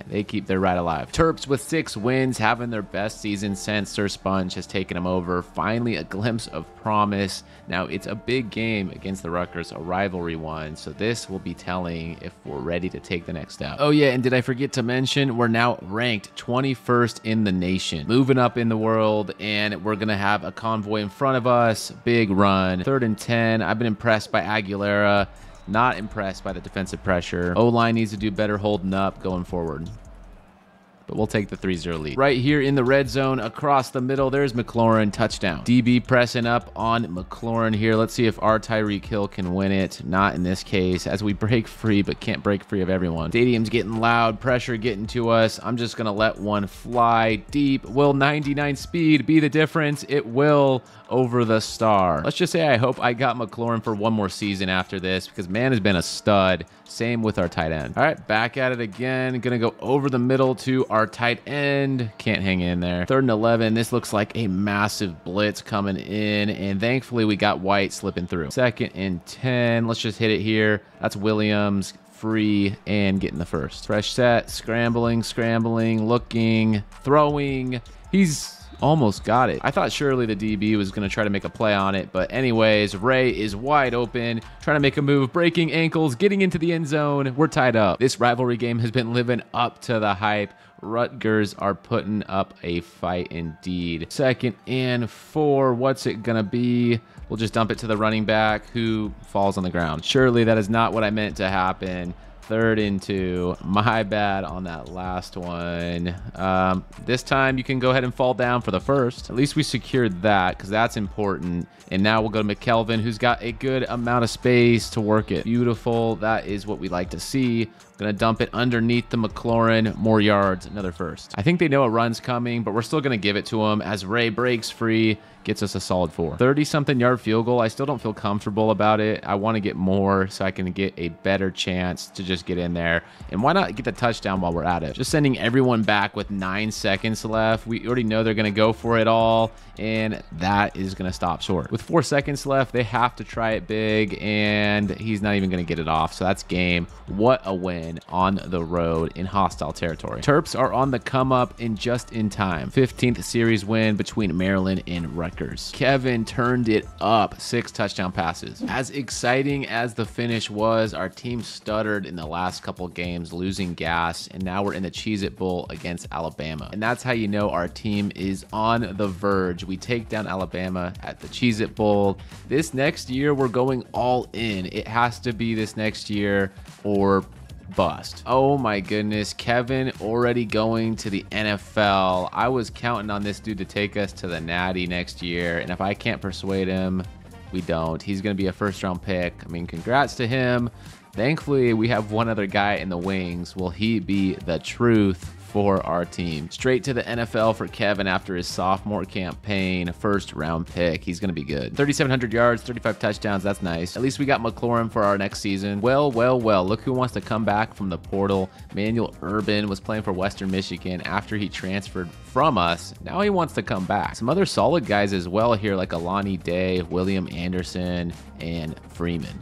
21. They keep their ride alive. Terps with six wins, having their best season since Sir Sponge has taken them over. Finally, a glimpse of promise. Now, it's a big game against the Rutgers, a rivalry one. So this will be telling if we're ready to take the next step. Oh, yeah. And did I forget to mention, we're now ranked 21st in the nation, moving up in the world. And we're going to have a convoy in front of us. Big run. Third and 10. I've been impressed by Aguilera. Not impressed by the defensive pressure. O-line needs to do better holding up going forward but we'll take the 3-0 lead. Right here in the red zone across the middle, there's McLaurin, touchdown. DB pressing up on McLaurin here. Let's see if our Tyreek Hill can win it. Not in this case, as we break free, but can't break free of everyone. Stadium's getting loud, pressure getting to us. I'm just going to let one fly deep. Will 99 speed be the difference? It will over the star. Let's just say I hope I got McLaurin for one more season after this because man has been a stud. Same with our tight end. All right, back at it again. Gonna go over the middle to our tight end. Can't hang in there. Third and 11. This looks like a massive blitz coming in, and thankfully we got White slipping through. Second and 10. Let's just hit it here. That's Williams free and getting the first. Fresh set, scrambling, scrambling, looking, throwing. He's almost got it. I thought surely the DB was going to try to make a play on it, but anyways, Ray is wide open, trying to make a move, breaking ankles, getting into the end zone. We're tied up. This rivalry game has been living up to the hype. Rutgers are putting up a fight indeed. Second and four. What's it going to be? We'll just dump it to the running back who falls on the ground. Surely that is not what I meant to happen. Third and two. My bad on that last one. Um, this time you can go ahead and fall down for the first. At least we secured that because that's important. And now we'll go to McKelvin, who's got a good amount of space to work it. Beautiful. That is what we like to see. Gonna dump it underneath the McLaurin. More yards, another first. I think they know a run's coming, but we're still gonna give it to him as Ray breaks free, gets us a solid four. 30 something yard field goal. I still don't feel comfortable about it. I want to get more so I can get a better chance to just get in there. And why not get the touchdown while we're at it? Just sending everyone back with nine seconds left. We already know they're to go for it all, and that is to stop short. With four seconds left, they have to try it big, and he's not even to get it off. So that's game. What a win on the road in hostile territory. Terps are on the come up in just in time. 15th series win between Maryland and Rutgers. Kevin turned it up, six touchdown passes. As exciting as the finish was, our team stuttered in the last couple games, losing gas, and now we're in the Cheez It Bowl against Alabama. And that's how you know our team is on the verge. We take down Alabama at the Cheez It Bowl. This next year, we're going all in. It has to be this next year or bust. Oh my goodness, Kevin already going to the NFL. I was counting on this dude to take us to the Natty next year, and if I can't persuade him, we don't. He's going to be a first round pick. I mean, congrats to him. Thankfully, we have one other guy in the wings. Will he be the truth? For our team. Straight to the NFL for Kevin after his sophomore campaign, first round pick. He's going to be good. 3,700 yards, 35 touchdowns. That's nice. At least we got McLaurin for our next season. Well, well, well. Look who wants to come back from the portal. Manuel Urban was playing for Western Michigan after he transferred from us. Now he wants to come back. Some other solid guys as well here, like Alani Day, William Anderson, and Freeman.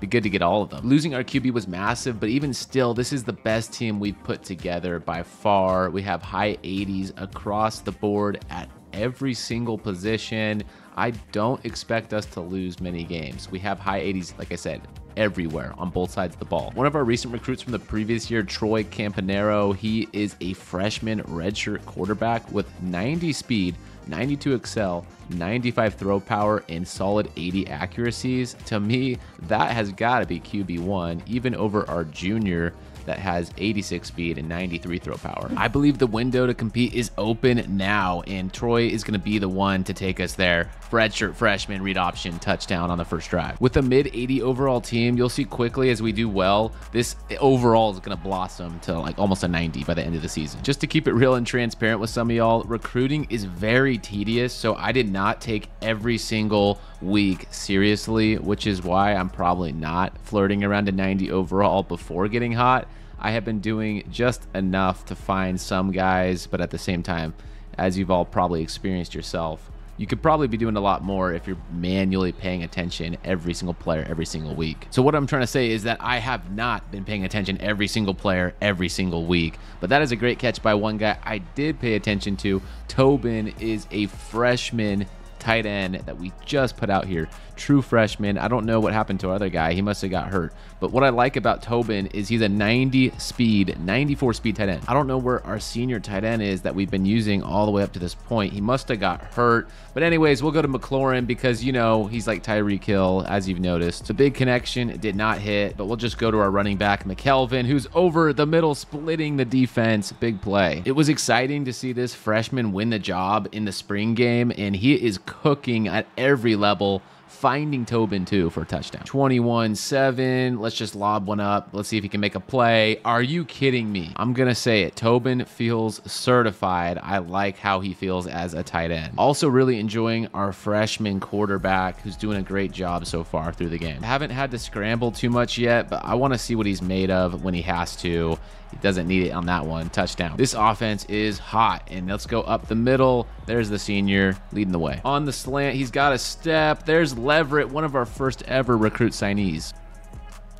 Be good to get all of them. Losing our QB was massive, but even still, this is the best team we've put together by far. We have high 80s across the board at every single position. I don't expect us to lose many games. We have high 80s, like I said, everywhere on both sides of the ball. One of our recent recruits from the previous year, Troy Campanero, he is a freshman redshirt quarterback with 90 speed, 92 excel, 95 throw power, and solid 80 accuracies. To me, that has got to be QB1, even over our junior that has 86 speed and 93 throw power. I believe the window to compete is open now, and Troy is going to be the one to take us there. Redshirt freshman read option touchdown on the first drive. With a mid 80 overall team, you'll see quickly as we do well, this overall is going to blossom to like almost a 90 by the end of the season. Just to keep it real and transparent with some of y'all, recruiting is very tedious, so I did not take every single week seriously, which is why I'm probably not flirting around a 90 overall before getting hot. I have been doing just enough to find some guys, but at the same time, as you've all probably experienced yourself, you could probably be doing a lot more if you're manually paying attention every single player every single week. So what I'm trying to say is that I have not been paying attention every single player every single week. But that is a great catch by one guy I did pay attention to. Tobin is a freshman tight end that we just put out here. True freshman. I don't know what happened to our other guy. He must have got hurt. But what I like about Tobin is he's a 90 speed, 94 speed tight end. I don't know where our senior tight end is that we've been using all the way up to this point. He must have got hurt. But anyways, we'll go to McLaurin because, you know, he's like Tyreek Hill, as you've noticed. The big connection did not hit, but we'll just go to our running back, McKelvin, who's over the middle, splitting the defense. Big play. It was exciting to see this freshman win the job in the spring game, and he is cooking at every level finding Tobin too for a touchdown. 21 7. Let's just lob one up. Let's see if he can make a play. Are you kidding me? I'm going to say it. Tobin feels certified. I like how he feels as a tight end. Also, really enjoying our freshman quarterback who's doing a great job so far through the game. Haven't had to scramble too much yet, but I want to see what he's made of when he has to. He doesn't need it on that one. Touchdown. This offense is hot. And let's go up the middle. There's the senior leading the way. On the slant, he's got a step. There's Leverett, one of our first ever recruit signees.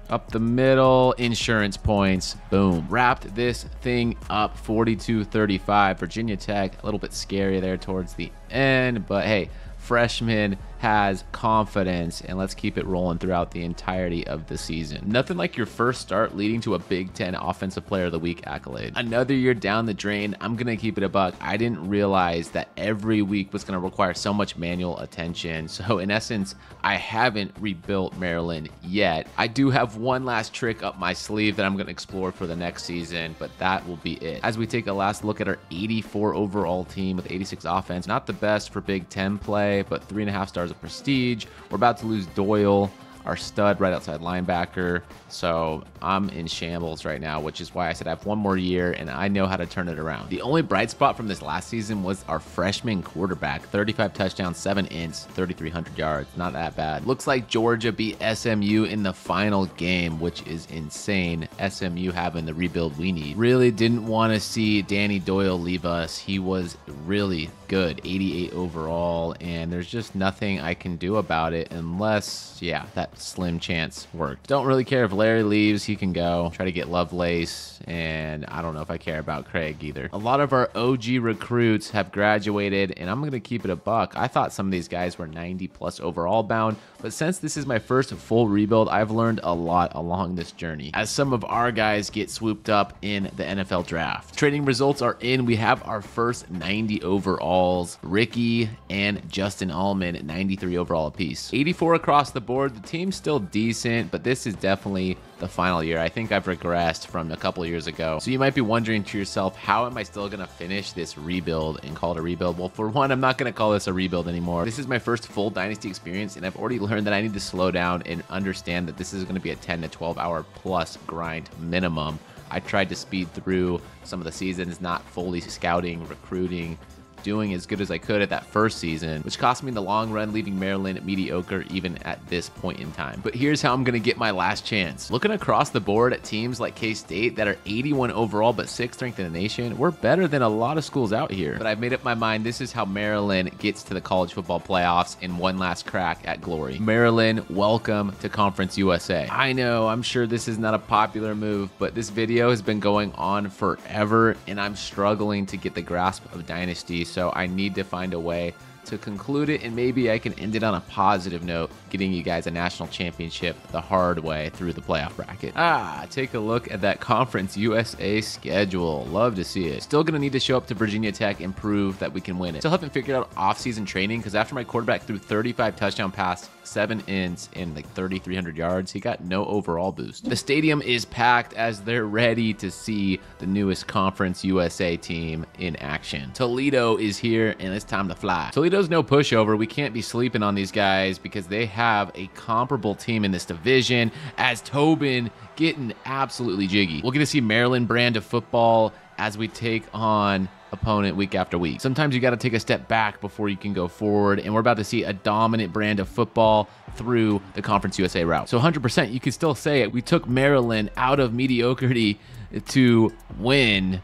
Up the middle, insurance points. Boom. Wrapped this thing up 42 35. Virginia Tech, a little bit scary there towards the end, but hey, freshman has confidence, and let's keep it rolling throughout the entirety of the season. Nothing like your first start leading to a Big Ten Offensive Player of the Week accolade. Another year down the drain, I'm to keep it a buck. I didn't realize that every week was to require so much manual attention. So, in essence, I haven't rebuilt Maryland yet. I do have one last trick up my sleeve that I'm to explore for the next season, but that will be it. As we take a last look at our 84 overall team with 86 offense, not the best for Big Ten play, but three and a half stars of prestige. We're about to lose Doyle. our stud right outside linebacker. So I'm in shambles right now, which is why I said I have one more year and I know how to turn it around. The only bright spot from this last season was our freshman quarterback 35 touchdowns, 7 ints, 3,300 yards. Not that bad. Looks like Georgia beat SMU in the final game, which is insane. SMU having the rebuild we need. Really didn't want to see Danny Doyle leave us. He was really good, 88 overall, and there's just nothing I can do about it unless, yeah, that slim chance worked. Don't really care if Larry leaves, he can go. Try to get Lovelace, and I don't know if I care about Craig either. A lot of our OG recruits have graduated, and I'm going to keep it a buck. I thought some of these guys were 90 plus overall bound, but since this is my first full rebuild, I've learned a lot along this journey as some of our guys get swooped up in the NFL draft. Trading results are in. We have our first 90 overalls, Ricky and Justin Allman 93 overall apiece. 84 across the board. The team's still decent, but this is definitely the final year. I think I've regressed from a couple years ago. So you might be wondering to yourself, how am I still going to finish this rebuild and call it a rebuild? Well, for one, I'm not going to call this a rebuild anymore. This is my first full Dynasty experience, and I've already learned that I need to slow down and understand that this is going to be a 10 to 12 hour plus grind minimum. I tried to speed through some of the seasons, not fully scouting, recruiting, doing as good as I could at that first season, which cost me in the long run, leaving Maryland mediocre even at this point in time. But here's how I'm going to get my last chance. Looking across the board at teams like K-State that are 81 overall but 6th ranked in the nation, we're better than a lot of schools out here. But I've made up my mind this is how Maryland gets to the college football playoffs in one last crack at glory. Maryland, welcome to Conference USA. I know, I'm sure this is not a popular move, but this video has been going on forever and I'm struggling to get the grasp of Dynasty so I need to find a way to conclude it, and maybe I can end it on a positive note, getting you guys a national championship the hard way through the playoff bracket. Ah, take a look at that Conference USA schedule. Love to see it. Still going to need to show up to Virginia Tech and prove that we can win it. Still haven't figured out off-season training because after my quarterback threw 35 touchdown passes, seven ints, and like 3,300 yards, he got no overall boost. The stadium is packed as they're ready to see the newest Conference USA team in action. Toledo is here, and it's time to fly. Toledo's no pushover. We can't be sleeping on these guys because they have a comparable team in this division as Tobin getting absolutely jiggy. We're going to see Maryland brand of football as we take on opponent week after week. Sometimes you got to take a step back before you can go forward, and we're about to see a dominant brand of football through the Conference USA route. So 100%, you can still say it. We took Maryland out of mediocrity to win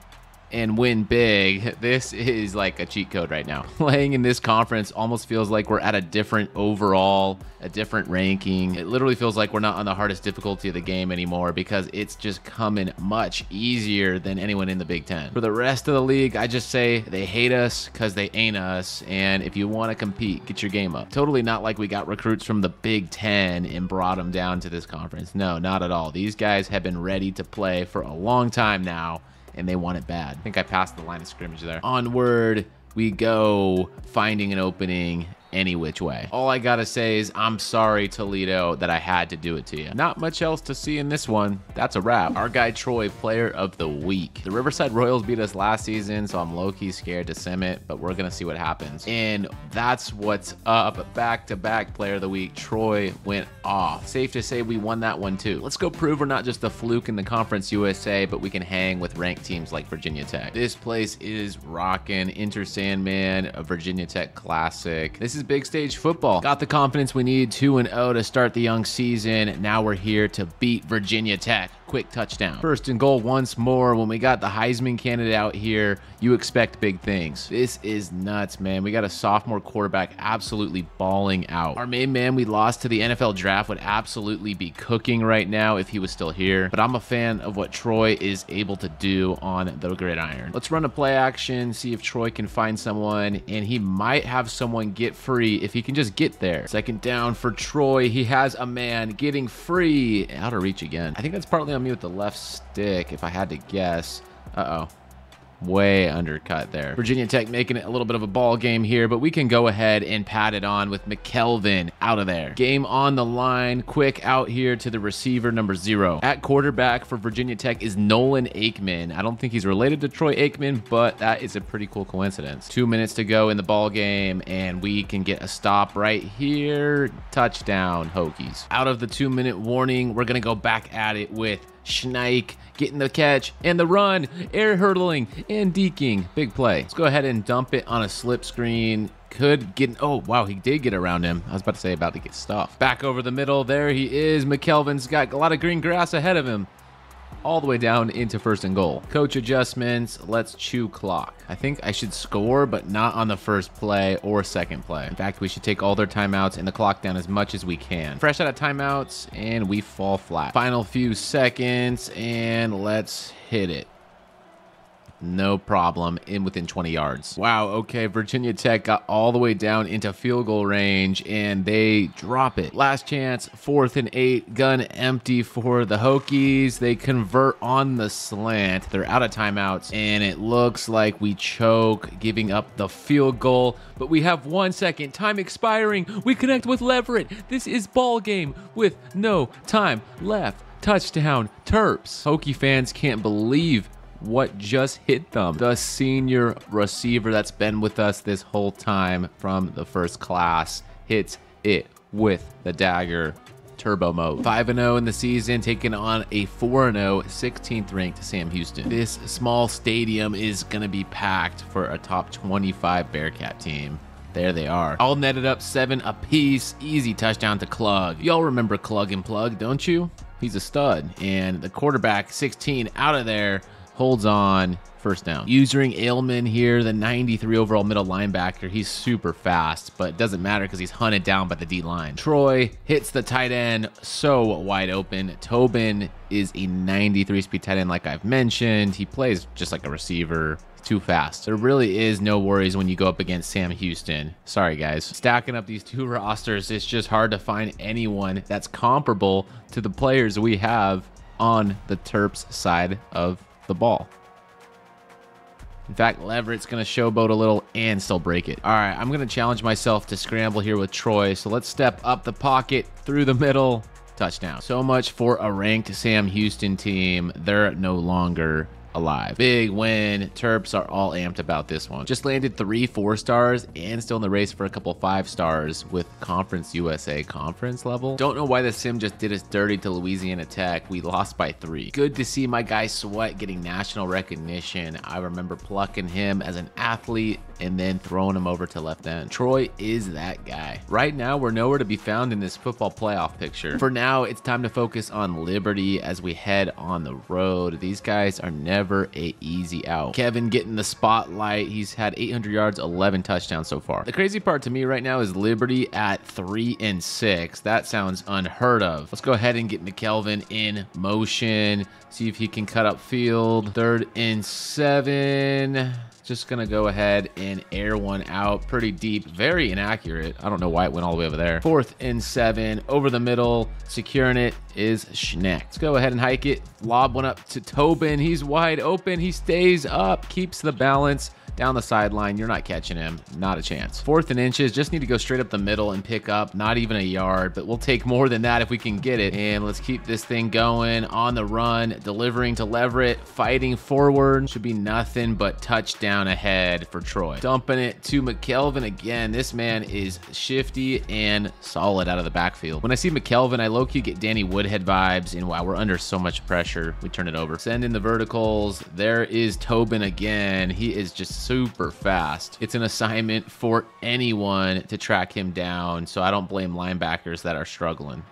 and win big, this is like a cheat code right now. Playing in this conference almost feels like we're at a different overall, a different ranking. It literally feels like we're not on the hardest difficulty of the game anymore because it's just coming much easier than anyone in the Big Ten. For the rest of the league, I just say they hate us because they ain't us. And if you want to compete, get your game up. Totally not like we got recruits from the Big Ten and brought them down to this conference. No, not at all. These guys have been ready to play for a long time now and they want it bad. I think I passed the line of scrimmage there. Onward we go, finding an opening any which way. All I gotta say is I'm sorry, Toledo, that I had to do it to you. Not much else to see in this one. That's a wrap. Our guy Troy, player of the week. The Riverside Royals beat us last season, so I'm low-key scared to sim it, but we're gonna see what happens. And that's what's up. Back-to-back player of the week, Troy went off. Safe to say we won that one too. Let's go prove we're not just a fluke in the Conference USA, but we can hang with ranked teams like Virginia Tech. This place is rocking. Enter Sandman, a Virginia Tech classic. This is big stage football. Got the confidence we need 2 0 to start the young season. Now we're here to beat Virginia Tech quick touchdown. First and goal once more. When we got the Heisman candidate out here, you expect big things. This is nuts, man. We got a sophomore quarterback absolutely balling out. Our main man we lost to the NFL draft would absolutely be cooking right now if he was still here, but I'm a fan of what Troy is able to do on the gridiron. Let's run a play action, see if Troy can find someone, and he might have someone get free if he can just get there. Second down for Troy. He has a man getting free. Out of reach again. I think that's partly on me with the left stick, if I had to guess. Uh-oh. Way undercut there. Virginia Tech making it a little bit of a ball game here, but we can go ahead and pat it on with McKelvin out of there. Game on the line, quick out here to the receiver number zero. At quarterback for Virginia Tech is Nolan Aikman. I don't think he's related to Troy Aikman, but that is a pretty cool coincidence. Two minutes to go in the ball game, and we can get a stop right here. Touchdown, Hokies. Out of the two minute warning, we're going to go back at it with Schneich getting the catch and the run, air hurdling and deking. Big play. Let's go ahead and dump it on a slip screen. Could get, oh, wow, he did get around him. I was about to say about to get stuffed. Back over the middle. There he is. McKelvin's got a lot of green grass ahead of him all the way down into first and goal. Coach adjustments, let's chew clock. I think I should score, but not on the first play or second play. In fact, we should take all their timeouts and the clock down as much as we can. Fresh out of timeouts, and we fall flat. Final few seconds, and let's hit it no problem in within 20 yards. Wow, okay, Virginia Tech got all the way down into field goal range and they drop it. Last chance, fourth and eight, gun empty for the Hokies. They convert on the slant. They're out of timeouts and it looks like we choke, giving up the field goal. But we have one second, time expiring. We connect with Leverett. This is ball game with no time left touchdown Terps. Hokie fans can't believe what just hit them. The senior receiver that's been with us this whole time from the first class hits it with the dagger turbo mode. 5-0 in the season, taking on a 4-0 16th ranked Sam Houston. This small stadium is going to be packed for a top 25 Bearkat team. There they are. All netted up seven apiece. Easy touchdown to Klug. Y'all remember Klug and Plug, don't you? He's a stud. And the quarterback, 16, out of there holds on, first down. Using Ailman here, the 93 overall middle linebacker. He's super fast, but it doesn't matter because he's hunted down by the D line. Troy hits the tight end so wide open. Tobin is a 93 speed tight end, like I've mentioned. He plays just like a receiver too fast. There really is no worries when you go up against Sam Houston. Sorry, guys. Stacking up these two rosters, it's just hard to find anyone that's comparable to the players we have on the Terps side of the ball. In fact, Leverett's going to showboat a little and still break it. All right, I'm going to challenge myself to scramble here with Troy. So let's step up the pocket through the middle. Touchdown. So much for a ranked Sam Houston team. They're no longer alive. Big win. Terps are all amped about this one. Just landed three four stars and still in the race for a couple five stars with Conference USA conference level. Don't know why the sim just did us dirty to Louisiana Tech. We lost by three. Good to see my guy Sweat getting national recognition. I remember plucking him as an athlete and then throwing him over to left end. Troy is that guy. Right now, we're nowhere to be found in this football playoff picture. For now, it's time to focus on Liberty as we head on the road. These guys are never a easy out. Kevin getting the spotlight. He's had 800 yards, 11 touchdowns so far. The crazy part to me right now is Liberty at three and six. That sounds unheard of. Let's go ahead and get McKelvin in motion. See if he can cut up field. Third and seven. Just to go ahead and air one out pretty deep. Very inaccurate. I don't know why it went all the way over there. Fourth and seven. Over the middle. Securing it is Schneck. Let's go ahead and hike it. Lob one up to Tobin. He's wide open. He stays up. Keeps the balance down the sideline. You're not catching him. Not a chance. Fourth and inches. Just need to go straight up the middle and pick up. Not even a yard, but we'll take more than that if we can get it. And let's keep this thing going on the run, delivering to Leverett, fighting forward. Should be nothing but touchdown ahead for Troy. Dumping it to McKelvin again. This man is shifty and solid out of the backfield. When I see McKelvin, I low-key get Danny Woodhead vibes. And wow, we're under so much pressure. We turn it over. Send in the verticals. There is Tobin again. He is just super fast. It's an assignment for anyone to track him down, so I don't blame linebackers that are struggling.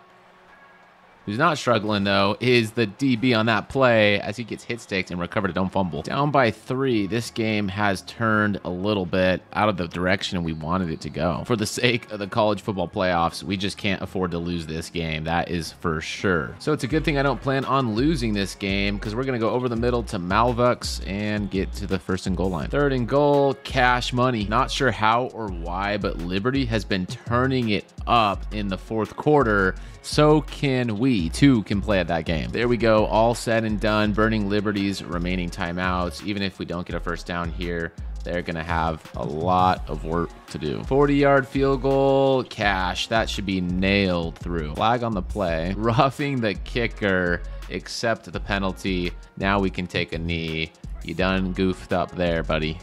Who's not struggling, though, is the DB on that play as he gets hit staked and recovered a don't fumble. Down by three, this game has turned a little bit out of the direction we wanted it to go. For the sake of the college football playoffs, we just can't afford to lose this game. That is for sure. So it's a good thing I don't plan on losing this game because we're going to go over the middle to Malvux and get to the first and goal line. Third and goal, cash money. Not sure how or why, but Liberty has been turning it up in the fourth quarter. So can we. too can play at that game. There we go, all said and done. Burning Liberties, remaining timeouts. Even if we don't get a first down here, they're going to have a lot of work to do. 40 yard field goal, cash. That should be nailed through. Flag on the play. Roughing the kicker, accept the penalty. Now we can take a knee. You done goofed up there, buddy.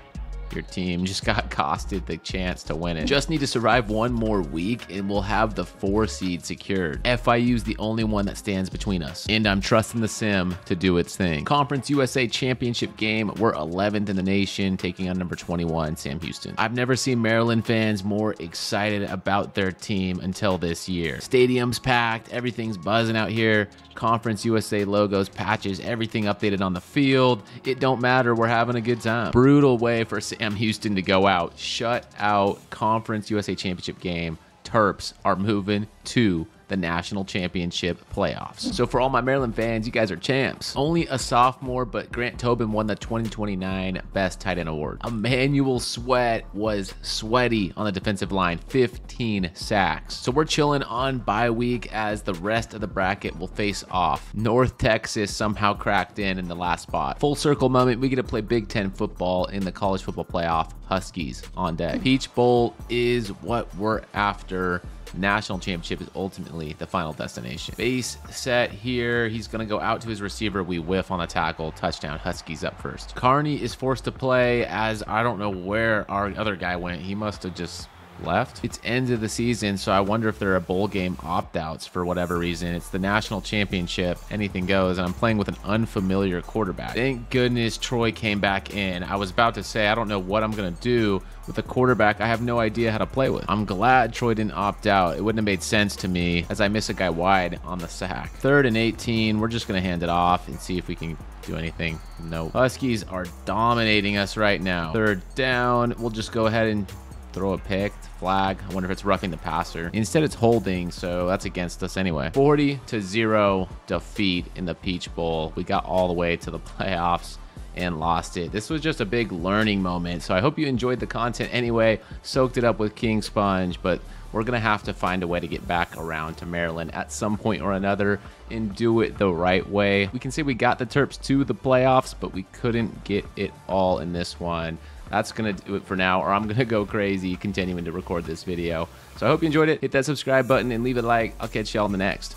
Your team just got costed the chance to win it. Just need to survive one more week and we'll have the four seed secured. FIU is the only one that stands between us. And I'm trusting the sim to do its thing. Conference USA Championship game. We're 11th in the nation, taking on number 21, Sam Houston. I've never seen Maryland fans more excited about their team until this year. Stadium's packed, everything's buzzing out here. Conference USA logos, patches, everything updated on the field. It don't matter. We're having a good time. Brutal way for Sam Houston to go out. Shut out Conference USA Championship game. Terps are moving to the national championship playoffs. So for all my Maryland fans, you guys are champs. Only a sophomore, but Grant Tobin won the 2029 Best Tight End Award. Emmanuel Sweat was sweaty on the defensive line, 15 sacks. So we're chilling on bye week as the rest of the bracket will face off. North Texas somehow cracked in in the last spot. Full circle moment, we get to play Big Ten football in the college football playoff. Huskies on deck. Peach Bowl is what we're after national championship is ultimately the final destination. Base set here. He's going to go out to his receiver. We whiff on the tackle. Touchdown. Huskies up first. Carney is forced to play as I don't know where our other guy went. He must have just left. It's end of the season, so I wonder if there are bowl game opt-outs for whatever reason. It's the national championship. Anything goes, and I'm playing with an unfamiliar quarterback. Thank goodness Troy came back in. I was about to say, I don't know what I'm going to do with a quarterback I have no idea how to play with. I'm glad Troy didn't opt out. It wouldn't have made sense to me as I miss a guy wide on the sack. Third and 18. We're just going to hand it off and see if we can do anything. No. Huskies are dominating us right now. Third down. We'll just go ahead and throw a pick flag. I wonder if it's roughing the passer. Instead, it's holding, so that's against us anyway. 40 to 0 defeat in the Peach Bowl. We got all the way to the playoffs and lost it. This was just a big learning moment. So I hope you enjoyed the content anyway. Soaked it up with King Sponge, but we're going to have to find a way to get back around to Maryland at some point or another and do it the right way. We can say we got the Terps to the playoffs, but we couldn't get it all in this one that's going to do it for now, or I'm going to go crazy continuing to record this video. So I hope you enjoyed it. Hit that subscribe button and leave a like. I'll catch y'all in the next.